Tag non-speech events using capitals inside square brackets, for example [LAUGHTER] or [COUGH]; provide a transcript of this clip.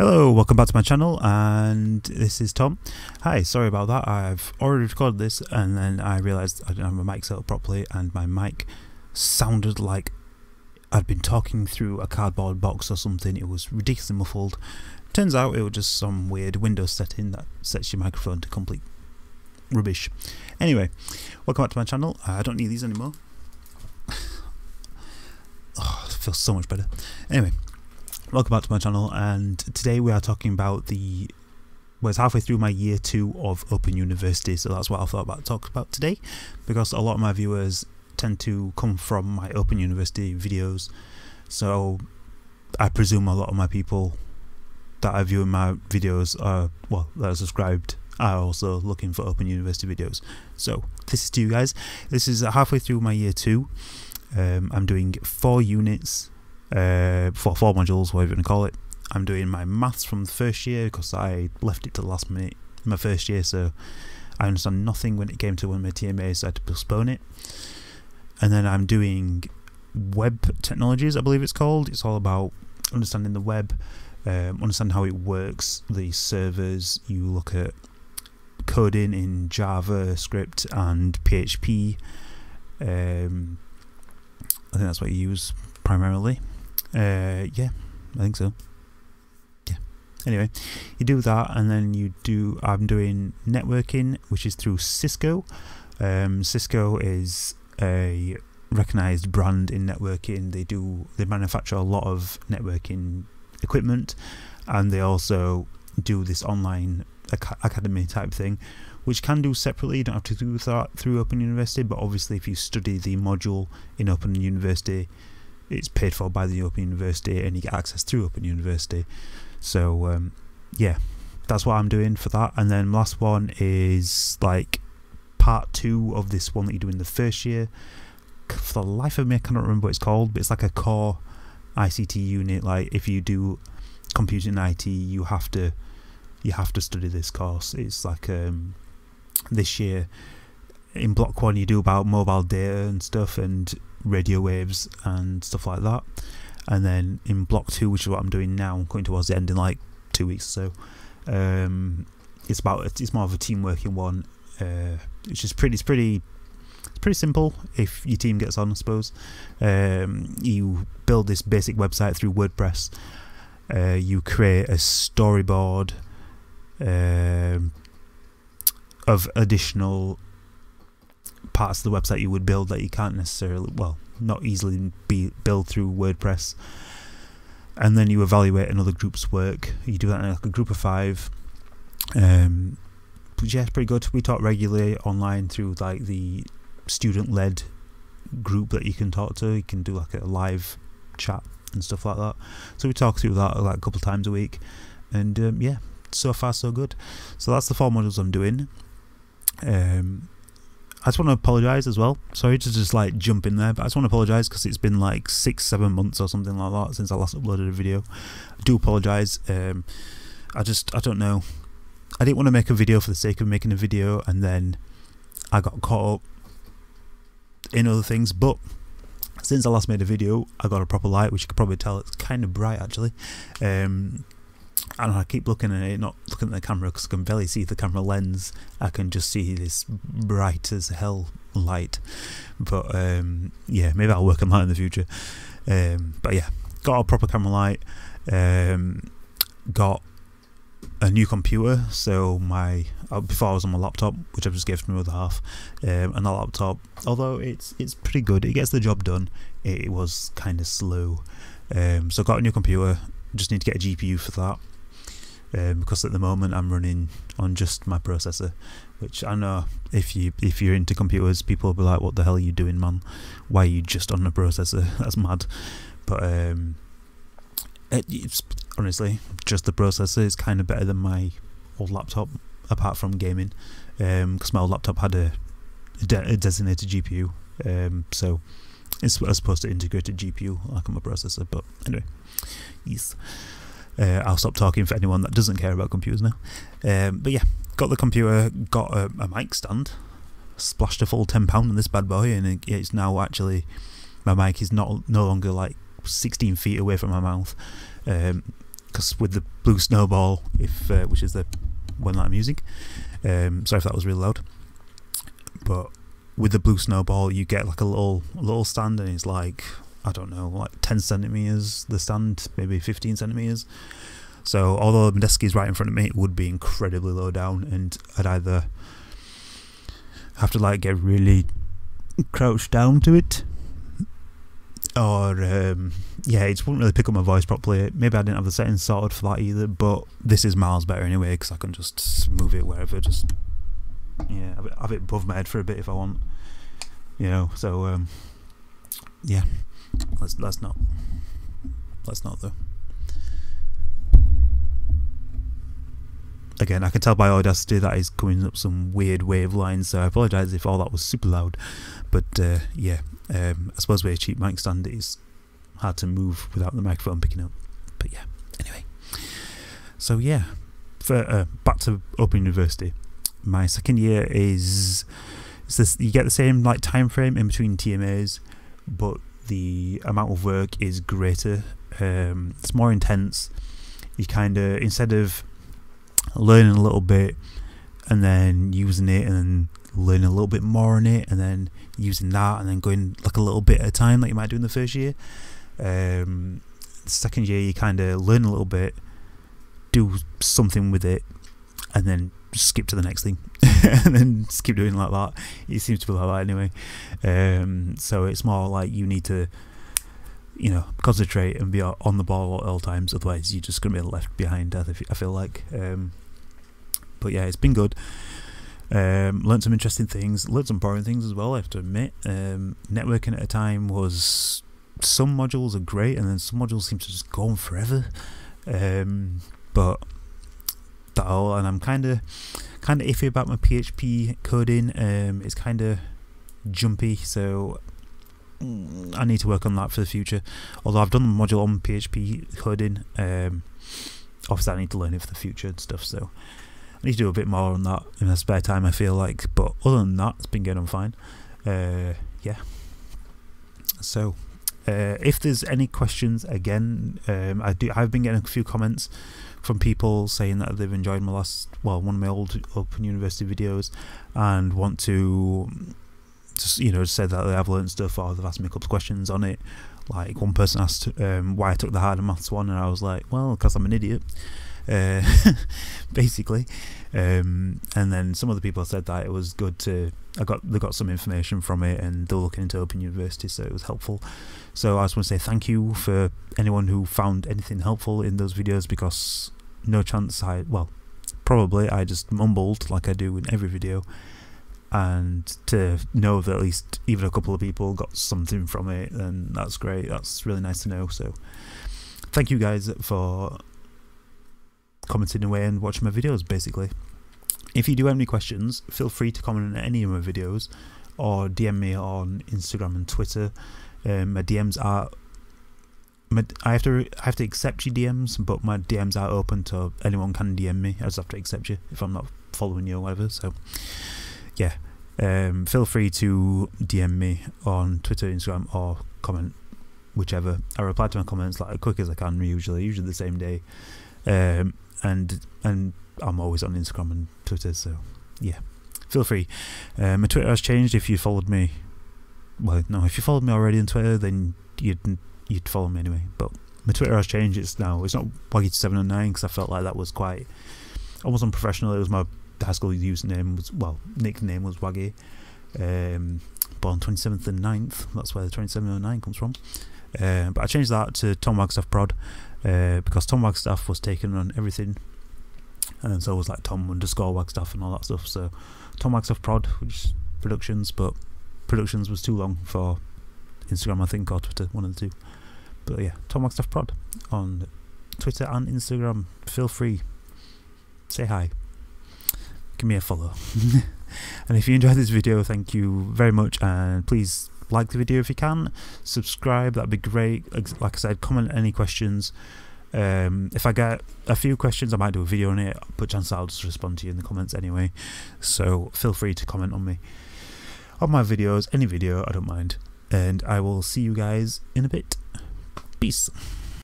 Hello, welcome back to my channel, and this is Tom. Hi, sorry about that. I've already recorded this, and then I realised I didn't have my mic set up properly, and my mic sounded like I'd been talking through a cardboard box or something. It was ridiculously muffled. Turns out it was just some weird Windows setting that sets your microphone to complete rubbish. Anyway, welcome back to my channel. I don't need these anymore. [SIGHS] oh, feels so much better. Anyway, welcome back to my channel and today we are talking about the well it's halfway through my year two of Open University so that's what I thought about talk about today because a lot of my viewers tend to come from my Open University videos so I presume a lot of my people that are viewing my videos are well that are subscribed are also looking for Open University videos. So this is to you guys. This is halfway through my year two. Um, I'm doing four units uh, for four modules, whatever you want to call it. I'm doing my maths from the first year because I left it to the last minute my first year, so I understand nothing when it came to of my TMAs, so I had to postpone it. And then I'm doing web technologies, I believe it's called. It's all about understanding the web, um, understand how it works, the servers. You look at coding in JavaScript and PHP. Um, I think that's what you use primarily. Uh, yeah, I think so. Yeah. Anyway, you do that, and then you do. I'm doing networking, which is through Cisco. Um, Cisco is a recognized brand in networking. They do. They manufacture a lot of networking equipment, and they also do this online ac academy type thing, which can do separately. You don't have to do that through Open University, but obviously, if you study the module in Open University it's paid for by the Open University and you get access through Open University. So um, yeah, that's what I'm doing for that. And then last one is like part two of this one that you do in the first year. For the life of me, I cannot remember what it's called, but it's like a core ICT unit. Like if you do computing IT, you have to you have to study this course. It's like um, this year in block one you do about mobile data and stuff and radio waves and stuff like that. And then in block two, which is what I'm doing now, I'm going towards the end in like two weeks or so. Um, it's about it's more of a team working one. Uh, it's just pretty. It's pretty. It's pretty simple if your team gets on, I suppose. Um, you build this basic website through WordPress. Uh, you create a storyboard um, of additional parts of the website you would build that you can't necessarily, well, not easily be build through WordPress. And then you evaluate another group's work. You do that in like a group of five. Um, yeah, pretty good. We talk regularly online through like the student-led group that you can talk to. You can do like a live chat and stuff like that. So we talk through that like a couple times a week, and um, yeah, so far so good. So that's the four modules I'm doing. Um, I just want to apologise as well. Sorry to just like jump in there, but I just want to apologise because it's been like six, seven months or something like that since I last uploaded a video. I do apologise. Um, I just, I don't know. I didn't want to make a video for the sake of making a video and then I got caught up in other things. But since I last made a video, I got a proper light, which you could probably tell it's kind of bright actually. Um, and I keep looking at it, not looking at the camera because I can barely see the camera lens. I can just see this bright as hell light. But um, yeah, maybe I'll work on that in the future. Um, but yeah, got a proper camera light. Um, got a new computer. So my uh, before I was on my laptop, which I've just given to my other half, um, and that laptop, although it's it's pretty good, it gets the job done. It, was kind of slow. Um, so got a new computer. Just need to get a GPU for that um, because at the moment I'm running on just my processor, which I know if you if you're into computers, people will be like, "What the hell are you doing, man? Why are you just on a processor? [LAUGHS] That's mad." But um, it, it's honestly just the processor is kind of better than my old laptop, apart from gaming, because um, my old laptop had a, de a designated GPU, um, so it's as opposed to integrated GPU like on my processor. But anyway, yes. Uh, I'll stop talking for anyone that doesn't care about computers now. Um, but yeah, got the computer, got a, a, mic stand, splashed a full ten pound on this bad boy, and it's now actually my mic is not no longer like 16 feet away from my mouth. Um, because with the blue snowball, if uh, which is the one that I'm using, um, sorry if that was really loud, but with the blue snowball, you get like a little a little stand, and it's like I don't know, like 10 centimeters. The stand maybe 15 centimeters. So although the desk is right in front of me, it would be incredibly low down, and I'd either have to like get really crouched down to it, or um, yeah, it wouldn't really pick up my voice properly. Maybe I didn't have the settings sorted for that either. But this is miles better anyway because I can just move it wherever, just yeah, have it, have it above my head for a bit if I want, you know. So um, yeah, let's let's not let's not though. again, I can tell by Audacity that is coming up some weird wave lines, so I apologise if all that was super loud. But uh, yeah, um, I suppose with a cheap mic stand, it's hard to move without the microphone picking up. But yeah, anyway. So yeah, for uh, back to Open University, my second year is it's this, you get the same like time frame in between TMAs, but the amount of work is greater. Um, it's more intense. You kind of instead of learning a little bit and then using it and then learning a little bit more on it and then using that and then going like a little bit at a time like you might do in the first year. Um, the second year you kind of learn a little bit, do something with it, and then skip to the next thing [LAUGHS] and then just keep doing like that. It seems to be like that anyway. Um, so it's more like you need to you know, concentrate and be on the ball at all times. Otherwise, you're just going to be left behind. I feel like. Um, but yeah, it's been good. Um, learned some interesting things. Learned some boring things as well. I have to admit. Um, networking at a time was some modules are great, and then some modules seem to just go on forever. Um, but that all, and I'm kind of kind of iffy about my PHP coding. Um, it's kind of jumpy, so I need to work on that for the future. Although I've done the module on PHP coding, um, obviously I need to learn it for the future and stuff. So I need to do a bit more on that in my spare time. I feel like, but other than that, it's been going on fine. Uh, yeah. So uh, if there's any questions, again, um, I do. I've been getting a few comments from people saying that they've enjoyed my last, well, one of my old Open University videos, and want to just you know said that they have learned stuff or they've asked me a couple of questions on it. Like one person asked um, why I took the harder maths one, and I was like, well, because I'm an idiot, uh, [LAUGHS] basically. Um, and then some other people said that it was good to. I got they got some information from it, and they're looking into Open University, so it was helpful. So I just want to say thank you for anyone who found anything helpful in those videos because no chance I well probably I just mumbled like I do in every video and to know that at least even a couple of people got something from it, then that's great. That's really nice to know. So, thank you guys for commenting away and watching my videos. Basically, if you do have any questions, feel free to comment on any of my videos or DM me on Instagram and Twitter. Um, my DMs are. My, I have to I have to accept your DMs, but my DMs are open to anyone can DM me. I just have to accept you if I'm not following you or whatever. So yeah, um, feel free to DM me on Twitter, Instagram, or comment, whichever. I reply to my comments like as quick as I can, usually, usually the same day. Um, and and I'm always on Instagram and Twitter, so yeah, feel free. Um, my Twitter has changed. If you followed me, well, no, if you followed me already on Twitter, then you'd you'd follow me anyway. But my Twitter has changed. It's now it's not Waggy seven and nine because I felt like that was quite almost unprofessional. It was my high school username was well nickname was Waggy. Um, born 27th and 9th. That's where the 2709 comes from. Uh, but I changed that to Tom Wagstaff Prod uh, because Tom Wagstaff was taken on everything, and so was like Tom underscore Wagstaff and all that stuff. So Tom Wagstaff Prod, which is Productions, but Productions was too long for Instagram, I think, or Twitter, one of the two. But yeah, Tom Wagstaff Prod on Twitter and Instagram. Feel free, say hi give me a follow. [LAUGHS] and if you enjoyed this video, thank you very much, and please like the video if you can, subscribe, that'd be great. Like I said, comment any questions. Um, if I get a few questions, I might do a video on it, but chances I'll just respond to you in the comments anyway. So feel free to comment on me, on my videos, any video, I don't mind. And I will see you guys in a bit. Peace.